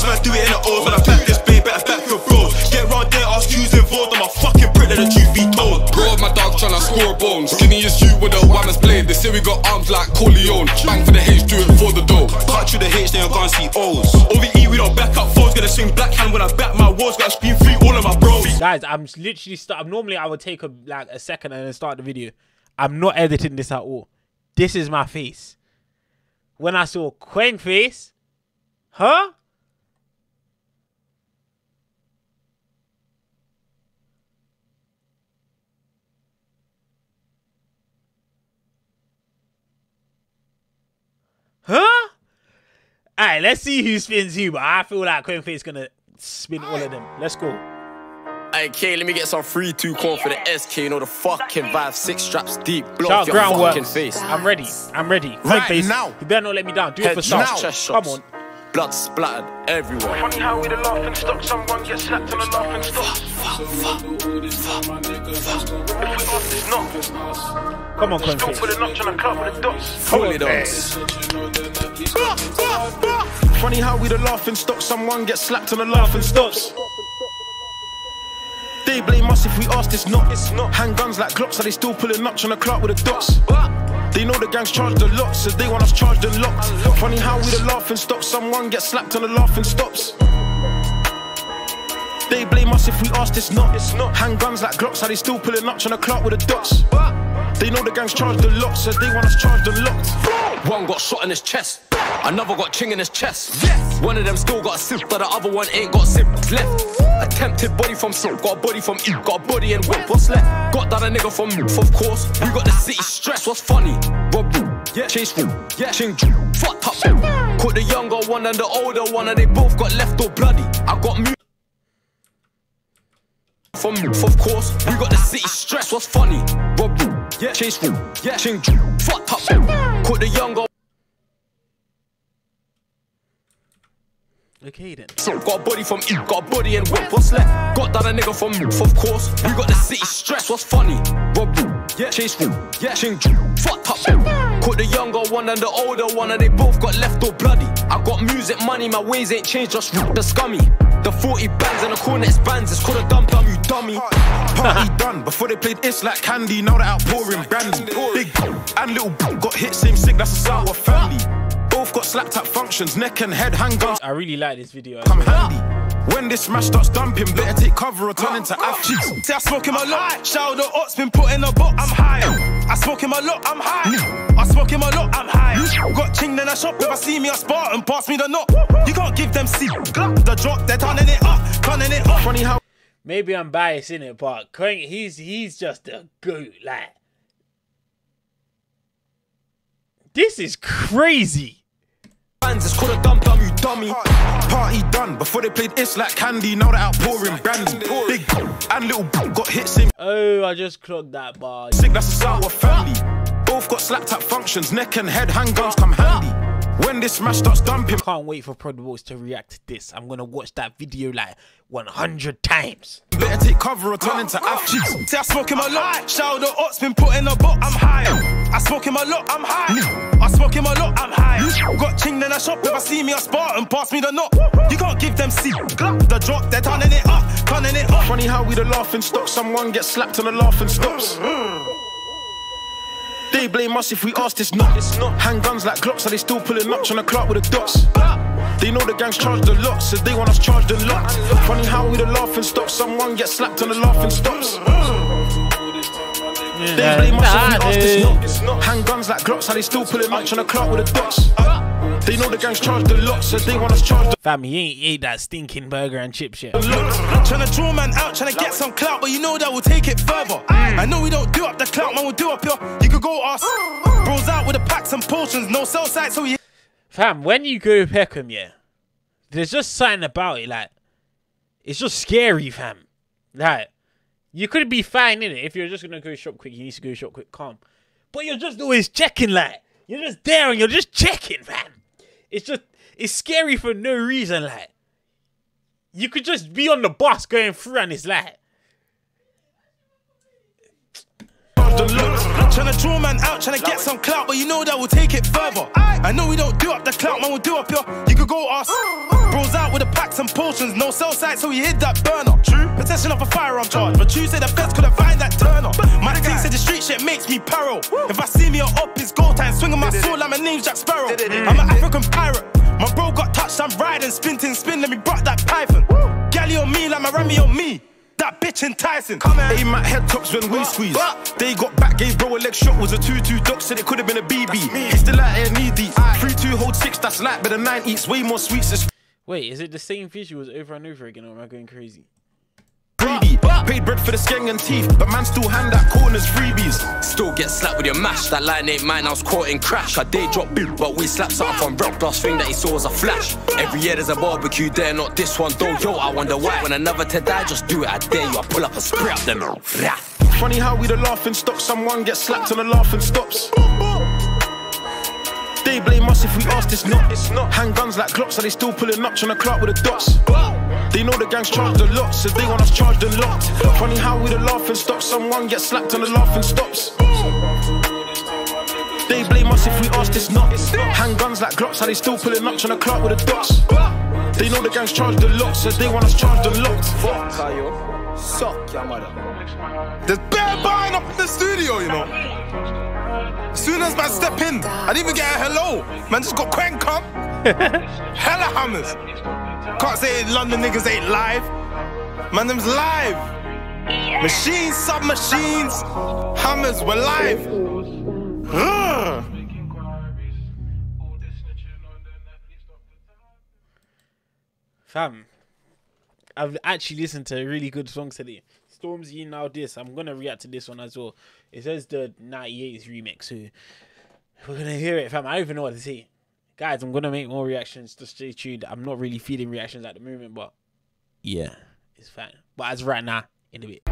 Face man, do it in the O's. When I back this babe, better back your bros. Get round there, ask who's involved. I'm a fucking prick, let the truth be told. Bro, my dog tryna score bones. Skinny as you with the whammers blade. They say we got arms like Corleone. Bang for the H, do it for the dough. Cut through the H, then you're gonna see O's. OVE, we don't back up foes. Gonna swing black hand when I back my walls. Gotta scream free all of my bros. Guys, I'm literally start. Normally, I would take a like a second and then start the video. I'm not editing this at all. This is my face. When I saw Kwengface, huh? Huh? Alright, let's see who spins who, but I feel like Kwengface gonna spin all of them. Let's go. Hey, Okay, let me get some free 2 corn for the SK. You know the fucking vibe. Six straps deep. Blow Shout your groundwork. fucking face. I'm ready. I'm ready. Quang Right face. now. You better not let me down. Do it Head for now. stars. Come shots. on. Blood splattered everywhere. Funny how we the laughing stock, someone gets slapped on the laughing stock. If we ask, it's not. Come on, Quang Still face. put a notch on the clock with the dots. Fully dance. Funny how we the laughing stock. Someone gets slapped on the laughing stops. They blame us if we ask this not. It's not. Handguns like Glocks, so they still pulling notch on the clock with the dots. They know the gang's charged a lot, so they want us charged and locked. Funny how we the laughing stock. Someone gets slapped on the laughing stops. They blame us if we ask it's not. It's not. Handguns like Glocks, so they still pulling notch on the clock with the dots. They know the gang's charged a lot, so they want us charged and locked. One got shot in his chest. Another got ching in his chest. One of them still got a sip, but the other one ain't got sip left. Attempted body from silk, got a body from E, got a body and whip. What's left? Got that a nigga from Moof, of course. We got the city stress. What's funny? Rob yeah. Chase room, yeah. Ching fucked up. Caught the younger one and the older one, and they both got left all bloody. I got mu from Moof, of course. We got the city stress. What's funny? Rob yeah. Chase room, yeah. Ching fucked up. Caught the younger. Okay then. So got a body from E, got a body and whip. What's left? Got that a nigga from Moof, of course. We got the city stress. What's funny? Rob yeah. Chase room, yeah. Ching fucked up. Caught the younger one and the older one, and they both got left all bloody. I got music money, my ways ain't changed, just the scummy. The 40 bands and the corner it's bands, it's called a dumb dumb, you dummy. Party done before they played It's Like Candy. Now they're outpouring brandy. Big and little got hit same sick. That's a sour family. Both got slapped at functions, neck and head handguns I really like this video. come handy. When this smash starts dumping, better take cover or turn into athletes. See, I smoke him a lot. Shout the ops been put in a box. I'm high. I smoke him a lot. I'm high. I smoke him a lot. I'm high. Got ching then I shop. If I see me a Spartan, pass me the knock. You can't give them C. The drop, they're turning it up, turning it up. Funny how Maybe I'm biased in it, but Quang, he's he's just a goat. Like this is crazy. It's called a dumb dumb, you dummy. party done before they played It's Like Candy. Now they're outpouring brandy. Big and little got Oh, I just clocked that bar. sick. That's a sour family. Both got slapped at functions, neck and head handguns come handy. When this smash starts dumping, Can't wait for Prod Wolves to react to this. I'm gonna watch that video like 100 times. better take cover or turn into athletes. See, I smoke him a lot. Shout the ops been put in a box. I'm high. I smoke him a lot. I'm high. I smoke him a lot. I'm high. Got ching then I shop. If I see me a spot and pass me the knock. You can't give them C. The drop, they're turning it up, turning it up. Funny how we the laughing stock. Someone gets slapped on the laughing stops. They blame us if we ask this not. It's not. Handguns like Glocks, so they still pulling notch on the clock with the dots. They know the gang's charged a lot, so they want us charged and locked. Funny how we the laughing stock. Someone gets slapped on the laughing stops. They blame us if we ask this not. It's not. Handguns like Glocks, so they still pulling notch on the clock with the dots. They know the gang's charged a lot, so they want us charged Fam, he ain't ate that stinking burger and chips yet. and locked. Tryna draw man out, tryna get some clout, but you know that we'll take it further. I know we don't do up the clout, man, we'll do up here. You could go ask. Bros out with the packs and potions, no sell site, so you Fam, when you go Peckham, yeah, there's just something about it, like, it's just scary, fam. Like, you could be fine in it if you're just gonna go shop quick. You need to go shop quick, calm. But you're just always checking, like, you're just there and you're just checking, fam. It's just, it's scary for no reason, like. You could just be on the bus going through and it's like, charged and locked. Tryna draw man out, tryna get some clout, but you know that we'll take it further. I know we don't do up the clout, man, we'll do up your. You could go ask. Bros out with the packs and potions, no cell site, so we hid that burner. True. Possession of a firearm charge, but Tuesday the feds couldn't find that turner. My team said the street shit makes me paro. If I see me up, it's go time. Swinging my sword like my name's Jack Sparrow. I'm an African pirate. My bro got touched, I'm riding, spinting, spin, let me brought that python. Galley on me like my Remy on me. That bitch enticing. Come here. Aim at head tops when we squeeze. They got back, gave bro a leg shot, was a 2-2 doc, said it could have been a BB. He's still out here knee deep. 3-2 hold 6, that's light, but the 9 eats way more sweets. It's Wait, is it the same visuals over and over again, or am I going crazy? Paid bread for the skeng and teeth, but man still hand out corners freebies. Still get slapped with your mash. That line ain't mine, I was caught in crash. I day drop boot, but we slapped something from Brock. Last thing that he saw was a flash. Every year there's a barbecue there, not this one though. Yo, I wonder why. When another to die, just do it. I dare you, I pull up and spray up them. Funny how we the laughing stock, someone gets slapped and the laughing stops. They blame us if we ask this not. It's not. Handguns like clocks, are they still pulling up on to clock with the dots? They know the gang's charged a lot, so they want us charged and locked. Funny how we the laughing stock, someone gets slapped and the laughing stops. They blame us if we ask this not. Handguns like Glocks, are they still pulling up on to clock with the dots? They know the gang's charged a lot, so they want us charged and locked. Suck your mother. There's bare buying up in the studio, you know. As soon as man step in, I didn't even get a hello. Man just got crank up. Hella hammers. Can't say London niggas ain't live. Man, them's live. Machines, submachines, hammers, we're live. Fam, I've actually listened to a really good song today. Stormzy now this. I'm gonna react to this one as well. It says the 98's remix, so we're gonna hear it, fam. I don't even know what to say guys, I'm gonna make more reactions. Just stay tuned. I'm not really feeling reactions at the moment, but yeah, it's fine. But as right now, in a bit.